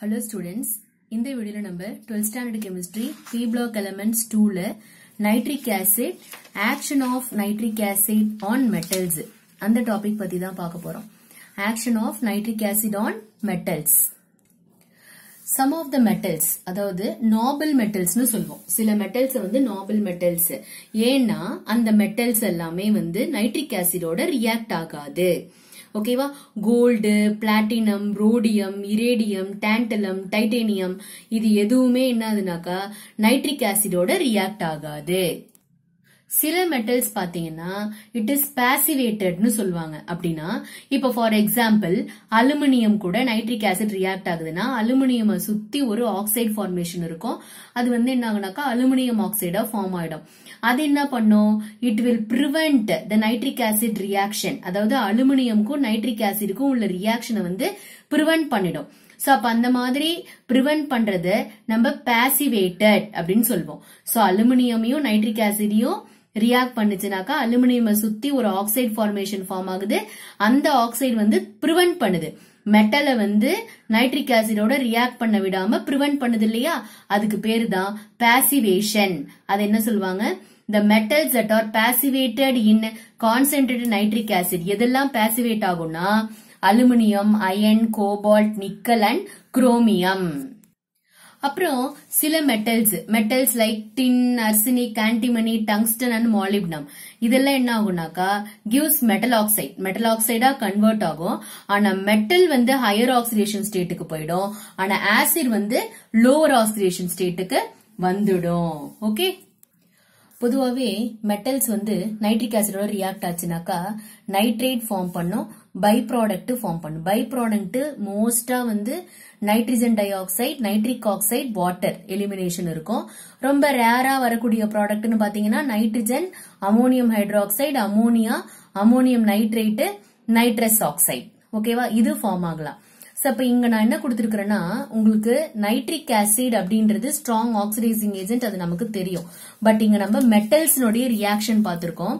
Hello students இந்த வீடியோல நம்ம 12th standard chemistry P block elements டூல nitric acid action of nitric acid on metals அந்த topic பத்தி தான் பார்க்க போறோம். Action of nitric acid on metals some of the metals அதாவது நாபிள் மெட்டல்ஸ்னு சொல்லுவோம் சில மெட்டல்ஸ் வந்து நாபிள் மெட்டல்ஸ் ஏன்னா அந்த மெட்டல்ஸ் எல்லாமே வந்து நைட்ரிக் ஆசிடோட ரியாக்ட் ஆகாது. ஓகேவா? Gold platinum rhodium iridium tantalum titanium இது எதுவுமே என்னதுனாக்கா நைட்ரிக் ஆசிடோட ரியாக்ட் ஆகாது. சில மெட்டல்ஸ் பாத்தீங்கன்னா இட் இஸ் பேசிவேட்டட்னு சொல்லுவாங்க. அப்படின்னா இப்ப ஃபார் எக்ஸாம்பிள் அலுமினியம் கூட நைட்ரிக் ஆசிட் ரியாக்ட் ஆகுதுன்னா அலுமினியம் சுத்தி ஒரு ஆக்சைடு ஃபார்மேஷன் இருக்கும். அது வந்து என்ன ஆகுனாக்கா அலுமினியம் ஆக்சைடா ஃபார்ம் ஆயிடும். அது என்ன பண்ணும்? It will prevent the nitric acid reaction அதாவது அலுமினியம்க்கும் நைட்ரிக் ஆசிடுக்கும் உள்ள ரியாக்ஷனை வந்து ப்ரிவென்ட் பண்ணிடும். சோ அப்ப அந்த மாதிரி ப்ரிவென்ட் பண்றது நம்ம பேசிவேட்டட் அப்படின்னு சொல்லுவோம். சோ அலுமினியமையும் நைட்ரிக் ஆசிடையும் ரியாக்ட் பண்ணுச்சுனாக்கா அலுமினியமை சுத்தி ஒரு ஆக்சைடு ஃபார்மேஷன் ஃபார்ம் ஆகுது. அந்த ஆக்சைடு வந்து ப்ரிவென்ட் பண்ணுது. மெட்டலை வந்து நைட்ரிக் ஆசிடோட ரியாக்ட் பண்ண விடாம ப்ரிவென்ட் பண்ணுது இல்லையா? அதுக்கு பேரு தான் பாசிவேஷன் அது என்ன சொல்லுவாங்க? The metals that are passivated in concentrate nitric acid எதெல்லாம் பேசிவேட் ஆகும்னா? Aluminium iron cobalt nickel and chromium அப்புறம் சில metals metals like tin arsenic antimony tungsten and molybdenum இதெல்லாம் என்ன ஆகும்னாக்கா கிவ்ஸ் மெட்டல் ஆக்சைட் மெட்டல் ஆக்சைடா கன்வெர்ட் ஆகும். ஆனா மெட்டல் வந்து ஹையர் ஆக்சிடேஷன் ஸ்டேட்டுக்கு போயிடும். ஆனா ஆசிட் வந்து லோவர் ஆக்சிடேஷன் ஸ்டேட்டுக்கு வந்துடும். ஓகே பொதுவாகவே மெட்டல்ஸ் வந்து நைட்ரிக் ஆசிடோட ரியாக்ட் ஆச்சுனாக்கா நைட்ரேட் ஃபார்ம் பண்ணும். பை ப்ராடக்ட் ஃபார்ம் பண்ணும் பை ப்ராடக்ட் மோஸ்டா வந்து nitrogen dioxide nitric oxide water elimination இருக்கும். ரொம்ப ரேரா வரக்கூடிய ப்ராடக்ட்னு பாத்தீங்கன்னா nitrogen ammonium hydroxide ammonia ammonium nitrate nitrous oxide ஓகேவா இது ஃபார்ம் ஆகலாம். சோ அப்ப இங்க நான் என்ன கொடுத்திருக்கிறேன்னா உங்களுக்கு நைட்ரிக் ஆசிட் அப்படின்றது ஸ்ட்ராங் ஆக்சிடைசிங் ஏஜென்ட் அது நமக்கு தெரியும். பட் இங்க நம்ம மெட்டல்ஸ்னுடைய ரியாக்ஷன் பார்த்திருக்கோம்.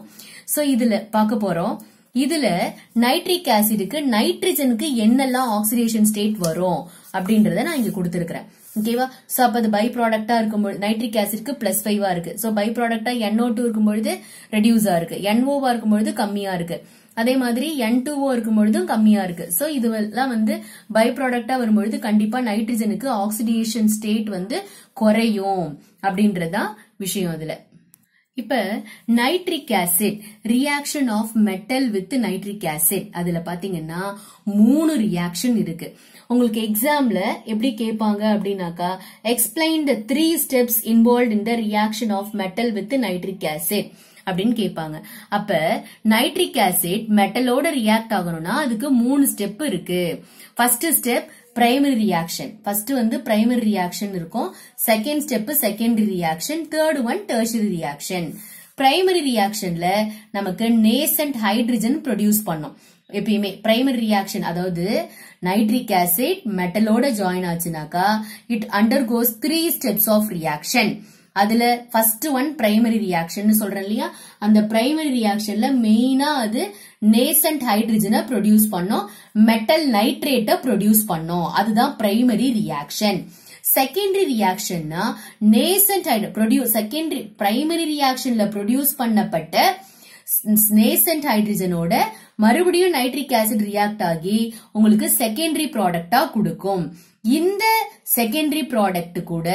சோ இதுல பார்க்க போறோம். இதுல நைட்ரிக் ஆசிடுக்கு நைட்ரஜனுக்கு என்னெல்லாம் ஆக்சிடேஷன் ஸ்டேட் வரும் அப்படின்றத நான் இங்க கொடுத்துருக்கேன் ஓகேவா சோ அப்ப அது பை ப்ராடக்டா இருக்கும்போது நைட்ரிக் ஆசிட்க்கு பிளஸ் ஃபைவா இருக்கு. சோ பை ப்ராடக்டா என்ஓ டூ இருக்கும்பொழுது ரெடியூஸா இருக்கு. என்ஓவா இருக்கும்பொழுது கம்மியா இருக்கு. அதே மாதிரி என் டூஓ இருக்கும் பொழுதும் கம்மியா இருக்கு. சோ இதுவெல்லாம் வந்து பை ப்ராடக்டா வரும்பொழுது கண்டிப்பா நைட்ரஜனுக்கு ஆக்சிடேஷன் ஸ்டேட் வந்து குறையும் அப்படின்றதான் விஷயம் அதுல. இப்ப nitric acid reaction of metal with nitric acid அதுல பாத்தீங்கன்னா மூணு ரியாக்ஷன் இருக்கு. உங்களுக்கு எக்ஸாம்ல எப்படி கேட்பாங்க அப்படின்னாக்கா explain the three steps involve in the reaction of metal with nitric acid அப்படின்னு கேட்பாங்க அப்ப நைட்ரிக் ஆசிட் மெட்டலோட ரியாக்ட் ஆகணும்னா அதுக்கு மூணு ஸ்டெப் இருக்கு. First step primary reaction first வந்து பிரைமரி ரியாக்ஷன் இருக்கும். Second step secondary reaction third one tertiary reaction primary ரியாக்ஷன்ல நமக்கு நேசன்ட் ஹைட்ரஜன் ப்ரொடியூஸ் பண்ணும். எப்பயுமே பிரைமரி ரியாக்ஷன் அதாவது நைட்ரிக் ஆசிட் மெட்டலோட join ஆச்சுனாக்கா it undergoes three steps of reaction அதுல first one primary reaction சொல்றேன் இல்லையா? அந்த பிரைமரி ரியாக்ஷன்ல மெயினா அது நேசன்ட் ஹைட்ரஜனை ப்ரொடியூஸ் பண்ணோம். மெட்டல் நைட்ரேட்டை ப்ரொடியூஸ் பண்ணோம். அதுதான் பிரைமரி ரியாக்ஷன் செகண்டரி ரியாக்ஷன்னா நேசன்ட் ஹைட் ப்ரொடியூஸ் செகண்டரி பிரைமரி ரியாக்ஷன்ல ப்ரொடியூஸ் பண்ணப்பட்ட நேசன்ட் ஹைட்ரஜனோட மறுபடியும் நைட்ரிக் ஆசிட் ரியாக்ட் ஆகி உங்களுக்கு செகண்டரி ப்ராடக்டா கொடுக்கும். இந்த செகண்டரி ப்ராடக்ட் கூட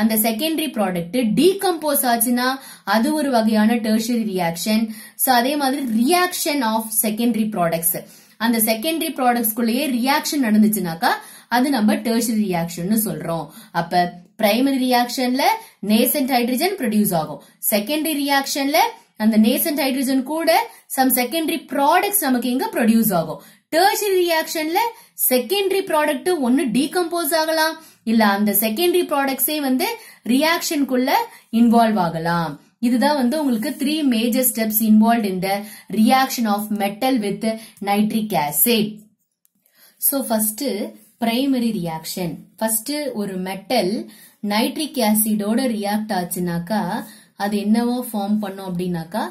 அந்த செகண்டரி ப்ராடக்ட் டீகம்போஸ் ஆச்சுன்னா அது ஒரு வகையான டெர்ஷரி ரியாக்ஷன் சோ அதே மாதிரி ரியாக்ஷன் ஆஃப் செகண்டரி ப்ராடக்ட்ஸ் அந்த செகண்டரி ப்ராடக்ட்ஸ்குள்ளேயே ரியாக்ஷன் நடந்துச்சுனாக்கா அது நம்ம டெர்ஷரி ரியாக்ஷன் சொல்றோம். அப்ப பிரைமரி ரியாக்ஷன்ல நேசன்ட் ஹைட்ரஜன் ப்ரொடியூஸ் ஆகும். செகண்டரி ரியாக்ஷன்ல அந்த நேசன்ட் ஹைட்ரஜன் கூட சம் செகண்டரி ப்ராடக்ட்ஸ் நமக்கு இங்க ப்ரொடியூஸ் ஆகும். டெர்ஷரி ரியாக்ஷன்ல செகண்டரி ப்ராடக்ட் ஒன்னு டீகம்போஸ் ஆகலாம். இல்ல அந்த செகண்டரி ப்ராடக்ட்ஸே வந்து ரியாக்ஷனுக்குள்ள இன்வால்வ் ஆகலாம். இதுதான் வந்து உங்களுக்கு three major steps involve in the reaction of metal with nitric acid so first primary reaction first ஒரு மெட்டல் நைட்ரிக் ஆசிடோட ரியாக்ட் ஆச்சுனாக்கா அது என்னவோ ஃபார்ம் பண்ணும் அப்படின்னாக்கா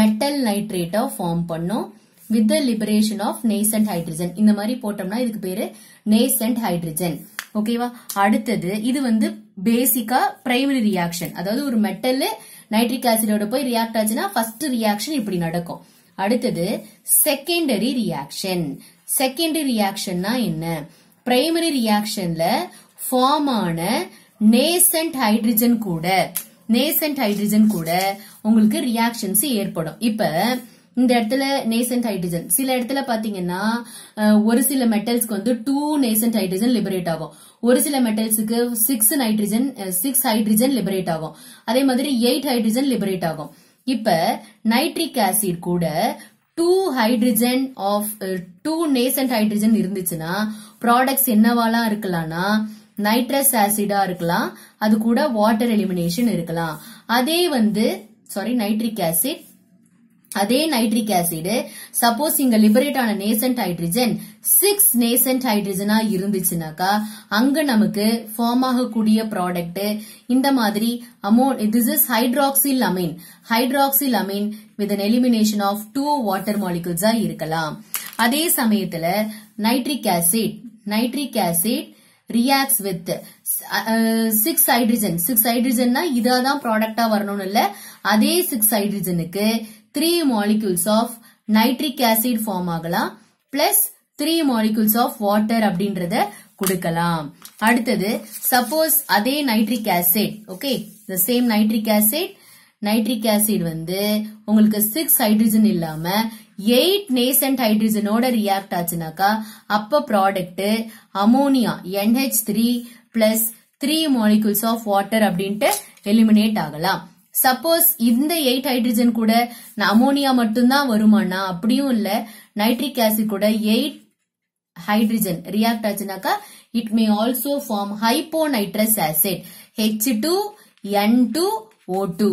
மெட்டல் நைட்ரேட்டா ஃபார்ம் பண்ணும். With the liberation of nascent hydrogen இந்த மாதிரி போட்டோம்னா இதுக்கு பேரு நேசன்ட் ஹைட்ரஜன் ஓகேவா அடுத்தது இது வந்து பேசிக்கா பிரைமரி ரியாக்ஷன் அதாவது ஒரு மெட்டல் நைட்ரிக் ஆசிடோட போய் ரியாக்ட் ஆச்சுன்னா ஃபர்ஸ்ட் ரியாக்ஷன் இப்படி நடக்கும். அடுத்தது செகண்டரி ரியாக்ஷன் செகண்டரி ரியாக்ஷன்னா என்ன? பிரைமரி ரியாக்ஷன்ல ஃபார்ம் ஆன நேசன்ட் ஹைட்ரஜன் கூட நேசன்ட் ஹைட்ரஜன் கூட உங்களுக்கு ரியாக்ஷன்ஸ் ஏற்படும். இப்ப இந்த இடத்துல நேசன்ட் ஹைட்ரஜன் சில இடத்துல பாத்தீங்கன்னா ஒரு சில மெட்டல்ஸ்க்கு வந்து டூ நேசன்ட் ஹைட்ரஜன் லிபரேட் ஆகும். ஒரு சில மெட்டல்ஸுக்கு six nitrogen six hydrogen liberate ஆகும். அதே மாதிரி எயிட் ஹைட்ரஜன் லிபரேட் ஆகும். இப்ப நைட்ரிக் ஆசிட் கூட two hydrogen of two nascent hydrogen இருந்துச்சுன்னா ப்ராடக்ட்ஸ் என்னவாலாம் இருக்கலாம்னா நைட்ரஸ் ஆசிடா இருக்கலாம். அது கூட வாட்டர் எலிமினேஷன் இருக்கலாம். அதே வந்து சாரி நைட்ரிக் ஆசிட் அதே நைட்ரிக் ஆசிடு சப்போஸ் இங்க லிபரேட் ஆன நேசன்ட் ஹைட்ரஜன் சிக்ஸ் நேசன்ட் ஹைட்ரஜனா இருந்துச்சுனாக்கா அங்க நமக்கு ஃபார்ம் ஆகக்கூடிய ப்ராடக்ட் இந்த மாதிரி அமோ this is hydroxylamine amine with an elimination of two water மாலிகூல்ஸா இருக்கலாம். அதே சமயத்துல nitric acid nitric acid reacts with six hydrogen six ஹைட்ரஜன்னா இதான் ப்ராடக்டா வரணும்னு இல்ல அதே six ஹைட்ரஜனுக்கு three molecules of nitric acid form ஆகலாம் plus three molecules of water அப்படின்றத கொடுக்கலாம். அடுத்தது சப்போஸ் அதே nitric acid okay the same nitric acid nitric acid வந்து உங்களுக்கு சிக்ஸ் ஹைட்ரஜன் இல்லாம எயிட் நேசன்ட் ஹைட்ரஜனோட ரியாக்ட் ஆச்சுனாக்கா அப்ப product ammonia NH three plus three molecules of water அப்படின்ட்டு எலிமினேட் ஆகலாம். சப்போஸ் இந்த எயிட் ஹைட்ரஜன் கூட அமோனியா மட்டும்தான் வருமானா அப்படியும் இல்ல. நைட்ரிக் ஆசிட் கூட eight hydrogen react ஆச்சுனாக்கா it may also form hyponitrous acid H two N two O two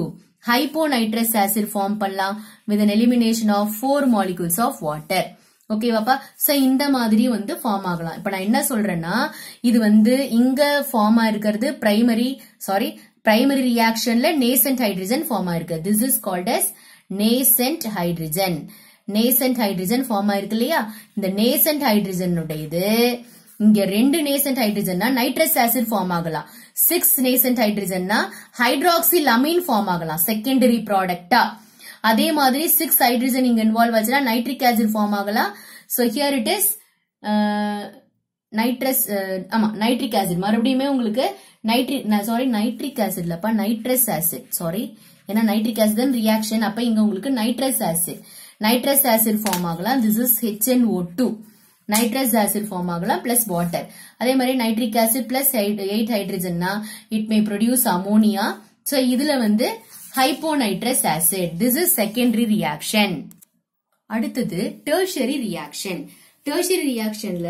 hypo nitrous acid form பண்ணலாம் with an elimination of four molecules of water ஓகேவாப்பா so இந்த மாதிரி வந்து form ஆகலாம். இப்ப நான் என்ன சொல்றேன்னா இது வந்து இங்க ஃபார்ம் ஆயிருக்கிறது பிரைமரி சாரி பிரைமரி ரியாக்ஷன்ல நேசன்ட் ஹைட்ரஜன் ஃபார்ம் ஆயிருக்கு. This is called as nascent hydrogen nascent hydrogen form ஆயிருக்கு இல்லையா? இந்த நேசன்ட் ஹைட்ரஜனுடையது இங்க ரெண்டு நேசன்ட் ஹைட்ரஜன்னா நைட்ரஸ் ஆசிட் ஃபார்ம் ஆகலாம். சிக்ஸ் நேசன்ட் ஹைட்ரஜன்னா ஹைட்ராக்சில் அமீன் ஃபார்ம் ஆகலாம் செகண்டரி ப்ராடக்டா அதே மாதிரி சிக்ஸ் ஹைட்ரஜன் இங்க இன்வால்வ் ஆச்சுன்னா நைட்ரிக் ஆசிட் ஃபார்ம் ஆகலாம். So here it is nitrous uh, ஆமா நைட்ரிக் ஆசிட் மறுபடியுமே உங்களுக்கு நைட்ரிக் சாரி நைட்ரிக் ஆசிட் இல்லப்பா நைட்ரஸ் ஆசிட் சாரி ஏன்னா நைட்ரிக் ஆசிட் தான் ரியாக்ஷன் அப்ப இங்க உங்களுக்கு nitrous acid nitrous acid form ஆகலாம். This is HNO2 two nitrous acid form ஆகலாம் பிளஸ் வாட்டர் அதே மாதிரி nitric acid plus eight ஹைட்ரஜன்னா it may produce ammonia so இதுல வந்து hyponitrous acid this is secondary reaction அடுத்தது டேர்ஷரி ரியாக்ஷன் டேர்ஷரி ரியாக்ஷன்ல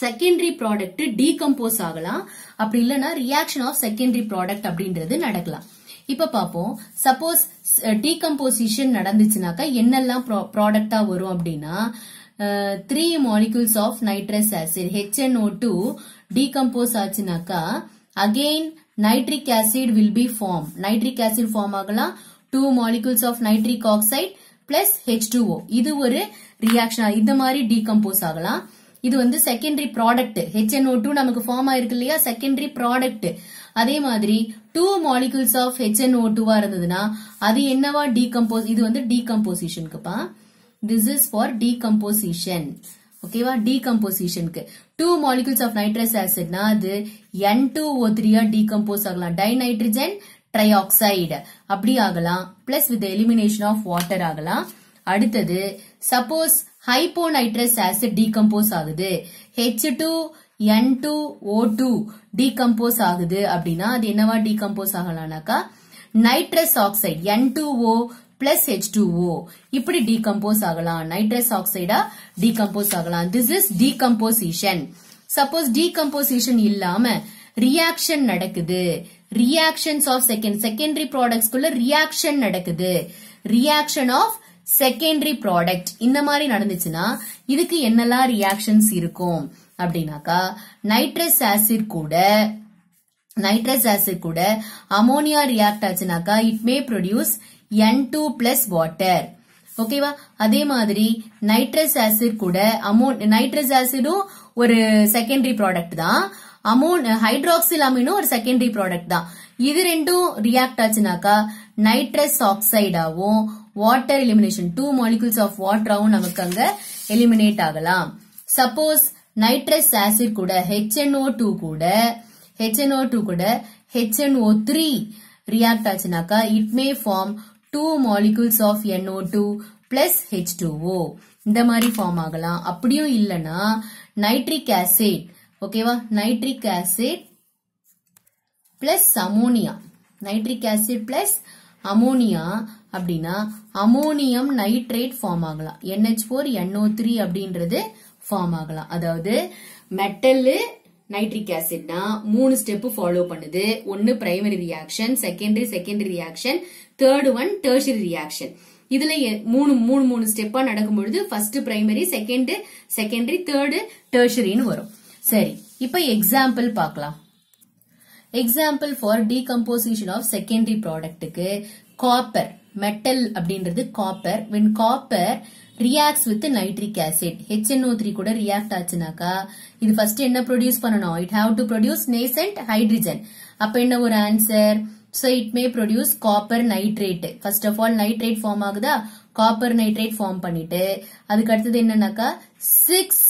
secondary product decompose ஆகலாம். அப்படி இல்லைன்னா ரியாக்ஷன் ஆஃப் செகண்டரி ப்ராடக்ட் அப்படின்றது நடக்கலாம். இப்ப பாப்போம் சப்போஸ் டீகம்போசிஷன் நடந்துச்சுனாக்கா என்னெல்லாம் ப்ராடக்டா வரும் அப்படின்னா three molecules of nitrous acid HNO two decompose ஆச்சுனாக்கா again nitric acid will be form nitric acid form ஆகலாம். Two molecules of nitric oxide plus H two O இது ஒரு ரியாக்ஷன் இந்த மாதிரி டீகம்போஸ் ஆகலாம். இது வந்து செகண்டரி ப்ராடக்ட் ஹெச்என்ஓ டூ நமக்கு form ஆயிருக்கு இல்லையா? செகண்டரி ப்ராடக்ட் அதே மாதிரி டூ மாலிகூல்ஸ் ஆஃப் ஹெச்என்ஓ டூவா இருந்ததுன்னா அது என்னவா டீகம்போஸ் இது வந்து டீகம்போசிஷனுக்குப்பா திஸ் இஸ் ஃபார் டீகம்போசிஷன் ஓகேவா டீகம்போசிஷனுக்கு டூ மாலிகூல்ஸ் ஆஃப் நைட்ரஸ் ஆசிட்னா அது என் டூ ஓ த்ரீயா டீகம்போஸ் ஆகலாம். டைநைட்ரஜன் ட்ரைஆக்சைடு அப்படி ஆகலாம். Plus with elimination of water ஆகலாம். அடுத்தது சப்போஸ் ஹைப்போநைட்ரஸ் ஆசிட் டீகம்போஸ் ஆகுது. H two N two O two decompose ஆகுது அப்படின்னா அது என்னவா decompose ஆகலாம்னாக்கா nitrous oxide N two O plus H two O இப்படி டீகம்போஸ் ஆகலாம். நைட்ரஸ் ஆக்சைடா டீகம்போஸ் ஆகலாம். This is decomposition suppose decomposition இல்லாம ரியாக்ஷன் நடக்குது. ரியாக்ஷன்ஸ் ஆஃப் செகண்ட் செகண்டரி ப்ராடக்ட்ஸ்குள்ள ரியாக்ஷன் நடக்குது. ரியாக்ஷன் ஆஃப் செகண்டரி ப்ராடக்ட் இந்த மாதிரி நடந்துச்சுன்னா இதுக்கு என்னெல்லாம் ரியாக்ஷன்ஸ் இருக்கும்? அப்படின்னாக்கா நைட்ரஸ் ஆசிட் கூட நைட்ரஸ் ஆசிட் கூட ammonia react ஆச்சுனாக்கா it may produce N two plus water ஓகேவா அதே மாதிரி நைட்ரஸ் ஆசிட் கூட அமோ நைட்ரஸ் ஆசிடும் ஒரு செகண்டரி ப்ராடக்ட் தான். அமோன் ஹைட்ராக்சில் அமீனும் ஒரு செகண்டரி ப்ராடக்ட் தான். இது ரெண்டும் ரியாக்ட் ஆச்சுனாக்கா nitrous ஆக்சைடாவும் water elimination two molecules of வாட்டராகவும் நமக்கு அங்க எலிமினேட் ஆகலாம். சப்போஸ் நைட்ரஸ் ஆசிட் கூட ஹெச்என்ஓ டூ கூட ஹெச்என்ஓ டூ கூட HNO three react ஆச்சுனாக்கா it may form two molecules of NO2 two plus H இந்த மாதிரி ஃபார்ம் ஆகலாம். அப்படியும் இல்லைன்னா நைட்ரிக் ஆசிட் ஓகேவா nitric acid plus ammonia nitric acid plus ammonia அப்படின்னா அமோனியம் நைட்ரேட் ஃபார்ம் ஆகலாம். NH4 ஃபோர் த்ரீ அப்படின்றது ஃபார்ம் ஆகலாம். அதாவது மெட்டல்லு நைட்ரிக் ஆசிட்னா மூணு ஸ்டெப் ஃபாலோ பண்ணுது. ஒன்னு primary reaction secondary secondary reaction third one tertiary reaction இதுல எ- மூணு மூணு மூணு ஸ்டெப்பா நடக்கும் பொழுது first primary second secondary third டெர்ஷரின்னு வரும். சரி இப்ப எக்ஸாம்பிள் பார்க்கலாம். Example for decomposition of secondary ப்ராடக்ட்டுக்கு copper metal அப்படின்றது copper when copper reacts with nitric acid HNO3 three கூட ரியாக்ட் ஆச்சுனாக்கா இது ஃபர்ஸ்ட் என்ன ப்ரொடியூஸ் பண்ணணும்? It have to produce nascent hydrogen அப்ப என்ன ஒரு answer so it may produce copper nitrate first of all nitrate form ஆகுதா? காப்பர் நைட்ரேட் ஃபார்ம் பண்ணிட்டு அதுக்கு அடுத்தது என்னன்னாக்கா சிக்ஸ்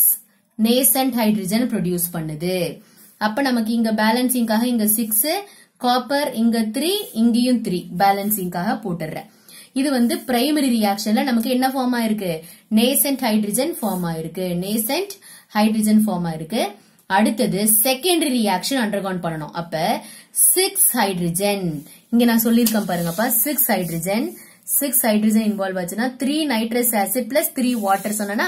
நேசன்ட் ஹைட்ரஜன் ப்ரொடியூஸ் பண்ணுது. அப்ப நமக்கு இங்க பேலன்சிங்காக இங்க சிக்ஸ் காப்பர் இங்க த்ரீ இங்கேயும் த்ரீ பேலன்சிங்காக போட்டுடுறேன். இது வந்து பிரைமரி ரியாக்ஷன்ல நமக்கு என்ன ஃபார்ம் ஆயிருக்கு? நேசன்ட் ஹைட்ரஜன் ஃபார்ம் ஆயிருக்கு. நேசன்ட் ஹைட்ரஜன் ஃபார்ம் ஆயிருக்கு. அடுத்தது செகண்டரி ரியாக்ஷன் அண்டர்கான் பண்ணணும். அப்ப சிக்ஸ் ஹைட்ரஜன் இங்க நான் சொல்லியிருக்கேன் பாருங்கப்பா. Six hydrogen six hydrogen involve ஆச்சுன்னா three nitrous acid plus three water சொன்னா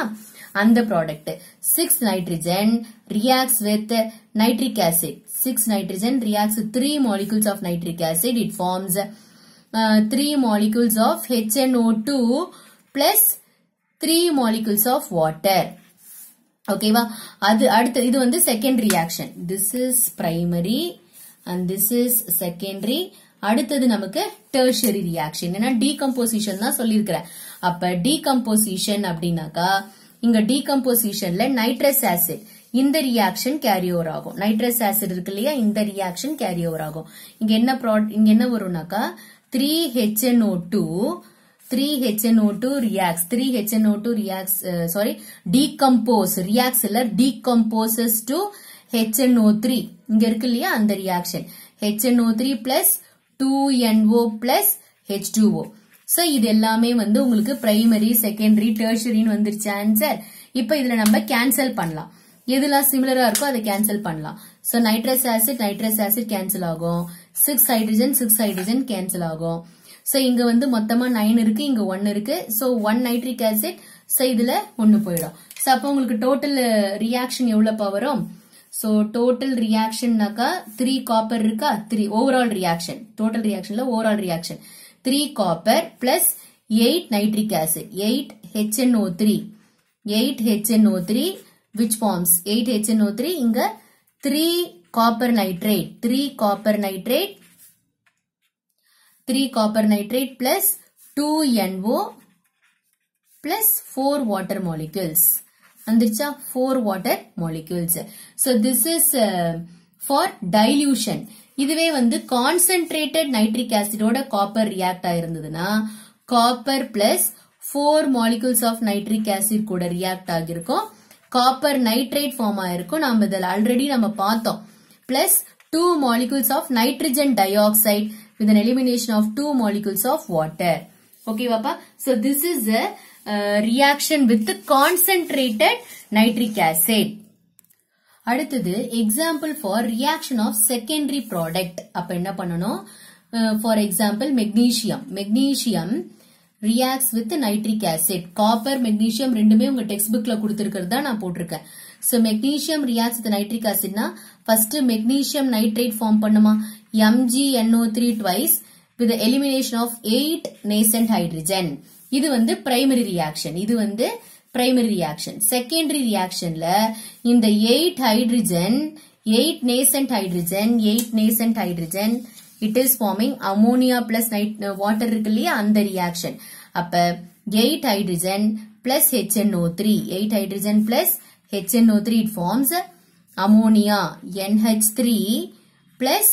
அந்த product six nitrogen reacts with nitric acid six nitrogen reacts three molecules of nitric acid it forms three molecules of HNO two plus three molecules of water ஓகேவா அது அடுத்து இது வந்து second reaction this is primary and this is secondary அடுத்தது நமக்கு tertiary reaction ஏன்னா decomposition தான் சொல்லியிருக்கிறேன். அப்ப டீகம்போசிஷன் அப்படின்னாக்கா இங்க டீகம்போசிஷன்ல நைட்ரஸ் ஆசிட் இந்த ரியாக்ஷன் கேரி ஓவர் ஆகும். நைட்ரஸ் ஆசிட் இருக்கு இல்லையா? இந்த ரியாக்ஷன் கேரி ஓவர் ஆகும். இங்க என்ன ப்ராட் இங்க என்ன வரும்னாக்கா three HNO two three HNO two reacts three HNO two reacts sorry decompose reacts இல்ல டீகம்போசஸ் டு ஹெச்என்ஓ த்ரீ இங்க இருக்கு இல்லையா? அந்த reaction HNO3 plus 2NO plus H2O so இது எல்லாமே வந்து உங்களுக்கு பிரைமரி செகண்டரி டெர்ஷரின்னு வந்துருச்சு. ஆன்சர் இப்போ இதுல நம்ம கேன்சல் பண்ணலாம். எதுலாம் சிமிலரா இருக்கோ அதை கேன்சல் பண்ணலாம். So nitrous acid nitrous acid cancel ஆகும். Six hydrogen six hydrogen cancel ஆகும். சோ இங்க வந்து மொத்தமா நைன் இருக்கு இங்க ஒன் இருக்கு. So one nitric acid so இதுல ஒன்னு போயிடும். சோ அப்போ உங்களுக்கு டோட்டல் ரியாக்ஷன் எவ்வளவு வரும்? சோ டோட்டல் ரியாக்ஷன்னாக்கா த்ரீ காப்பர் இருக்கா? Three overall reaction total ரியாக்ஷன்ல overall reaction three copper plus eight nitric acid eight HNO three eight HNO three which forms eight HNO three இங்க three copper nitrate three copper nitrate 3 copper nitrate plus 2 NO plus 4 water molecules. வந்துருச்சா 4 water molecules. So this is uh, for dilution. இதுவே வந்து concentrated nitric ஆசிடோட copper react ஆயிருந்ததுன்னா copper plus four molecules of nitric acid கூட react ஆகிருக்கும் copper nitrate form ஆயிருக்கும் நம்ம இதில் already நம்ம பார்த்தோம் plus two molecules of nitrogen dioxide with an elimination of two molecules of water. Okay, Papa. So this is a uh, reaction with the concentrated. அடுத்தது example for reaction of secondary product அப்ப என்ன பண்ணணும்? For example magnesium magnesium reacts with nitric acid copper magnesium ரெண்டுமே உங்க text புக்ல கொடுத்திருக்கிறது தான் நான் போட்டிருக்கேன். So magnesium reacts with nitric ஆசிட்னா first magnesium nitrate form பண்ணுமா? MgNO3 twice with the elimination of 8 nascent hydrogen. இது வந்து பிரைமரி ரியாக்ஷன் இது வந்து பிரைமரி ரியாக்ஷன் செகண்டரி ரியாக்ஷன்ல இந்த 8 hydrogen 8 nascent hydrogen 8 nascent hydrogen it is forming ammonia plus night water இருக்கு இல்லையா? அந்த ரியாக்ஷன் அப்ப 8 hydrogen plus HNO3 8 hydrogen plus HNO3 it forms ammonia. NH3 plus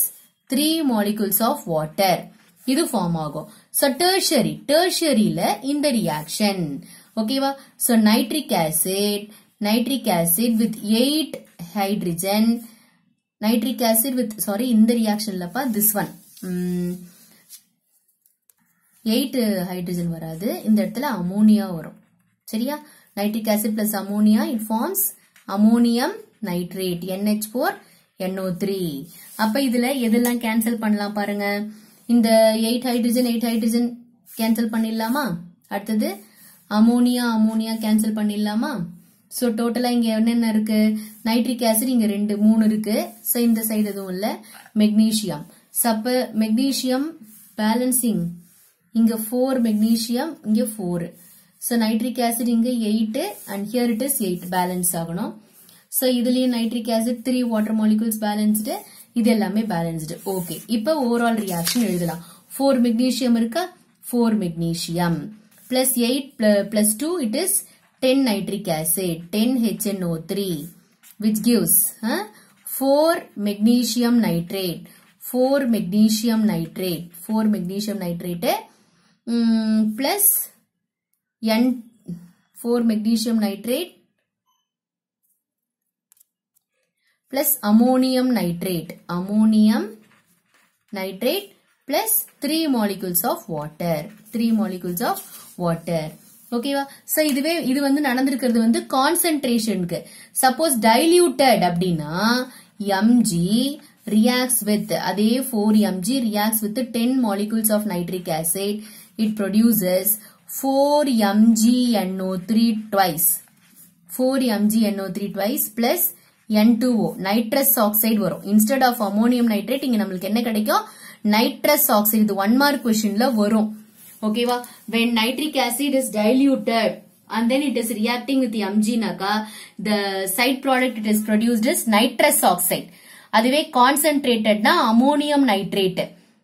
3 molecules of water. இது form ஆகும். So tertiary. Tertiaryல இந்த ரியாக்ஷன் ஓகேவா so nitric acid nitric acid with eight hydrogen nitric acid with sorry இந்த ரியாக்ஷன்லப்பா this one eight hydrogen வராது. இந்த இடத்துல அமோனியா வரும். சரியா? Nitric acid plus ammonia it forms ammonium nitrate N H four three அப்ப இதுல எதெல்லாம் கேன்சல் பண்ணலாம் பாருங்க. இந்த eight hydrogen eight hydrogen cancel பண்ணிடலாமா? அடுத்தது அமோனியா அமோனியா கேன்சல் பண்ணிடலாமா? ஸோ டோட்டலாக இங்கே என்னென்ன இருக்கு? நைட்ரிக் ஆசிட் இங்கே ரெண்டு மூணு இருக்கு. ஸோ இந்த சைடு எதுவும் இல்லை. மெக்னீஷியம் சப்ப மெக்னீஷியம் பேலன்சிங் இங்கே ஃபோர் மெக்னீஷியம் இங்கே ஃபோர் ஸோ நைட்ரிக் ஆசிட் இங்கே eight and here it is eight balance ஆகணும். ஸோ இதுலேயும் nitric acid three water molecules balanced இது எல்லாமே பேலன்ஸ்டு ஓகே இப்போ ஓவரால் ரியாக்ஷன் எழுதலாம். ஃபோர் மெக்னீஷியம் இருக்கா? Four magnesium plus 8 plus 2 it is 10 nitric acid 10 HNO3 which gives huh, 4 magnesium nitrate 4 magnesium nitrate 4 magnesium nitrate eh? plus N 4 magnesium nitrate plus ammonium nitrate ammonium nitrate plus 3 molecules of water 3 molecules of water ஓகேவா so இதுவே இது வந்து நடந்திருக்கிறது வந்து கான்சென்ட்ரேஷனுக்கு suppose diluted அப்படின்னா MG reacts with அதே four M G reacts with ten molecules of nitric acid it produces four M G N O three twice four M G N O three twice plus N two O nitrous oxide வரும் instead of ammonium nitrate இங்க நம்மளுக்கு என்ன கிடைக்கும் nitrous oxide இது one mark கொஸ்டின்ல வரும் ஓகேவா when nitric acid is diluted and then it is reacting with the amginaka the side product it is produced is nitrous oxide அதுவே கான்சென்ட்ரேட்டட்னா அமோனியம் நைட்ரேட்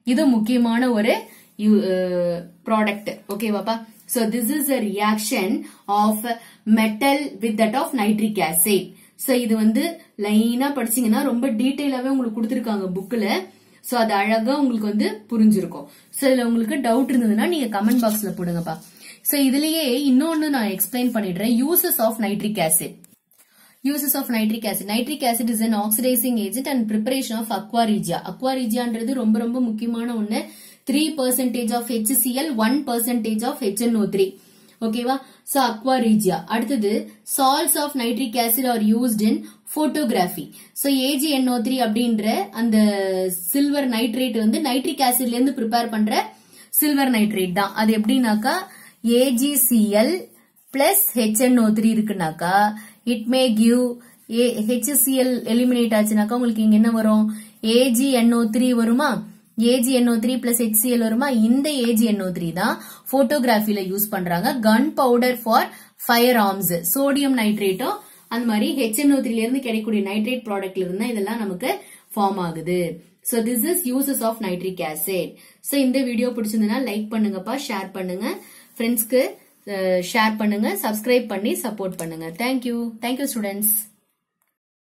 இது முக்கியமான ஒரு product ஓகேவாப்பா so this is a reaction of metal with that of nitric acid so இது வந்து லைனா படிச்சீங்கன்னா ரொம்ப டீட்டெயிலாவே உங்களுக்கு கொடுத்துருக்காங்க புக்ல ஸோ அது அழகாக உங்களுக்கு வந்து புரிஞ்சிருக்கும். சோ இதுல உங்களுக்கு டவுட் இருந்ததுன்னா நீங்க கமெண்ட் பாக்ஸ்ல போடுங்கப்பா. ஸோ இதுலயே இன்னொன்று நான் எக்ஸ்பிளைன் பண்ணிடுறேன். Uses of nitric acid uses of nitric acid nitric acid is an oxidizing agent and preparation of aqua regia அக்வாரிஜியான்றது ரொம்ப ரொம்ப முக்கியமான ஒன்று three percentage of H Cl one percentage of HNO three ஓகேவா? So aqua regia அடுத்தது nitric acid are used in used in photography. So AgNO3 அப்படின்ற அந்த silver nitrate வந்து nitric ஆசிட்ல இருந்து ப்ரிப்பேர் பண்ற சில்வர் நைட்ரேட் தான். அது எப்படின்னாக்கா A G C L plus HNO3 இருக்குனாக்கா it may give HCl eliminate ஆச்சுனாக்கா உங்களுக்கு இங்க என்ன வரும்? AgNO3 வருமா? AgNO3 பிளஸ் HCl வருமா? இந்த AgNO3 தான் போட்டோகிராஃபில யூஸ் பண்றாங்க. Gunpowder for firearms sodium நைட்ரேட்டோ அந்த மாதிரி HNO3 ல இருந்து கிடைக்கக்கூடிய நைட்ரேட் ப்ராடக்ட்ல இருந்து இதெல்லாம் நமக்கு ஃபார்ம் ஆகுது. So this is uses of nitric acid so இந்த வீடியோ பிடிச்சிருந்ததுன்னா லைக் பண்ணுங்கப்பா ஷேர் பண்ணுங்க. ஃப்ரெண்ட்ஸ்க்கு ஷேர் பண்ணுங்க சப்ஸ்கிரைப் பண்ணி சப்போர்ட் பண்ணுங்க. Thank you thank you students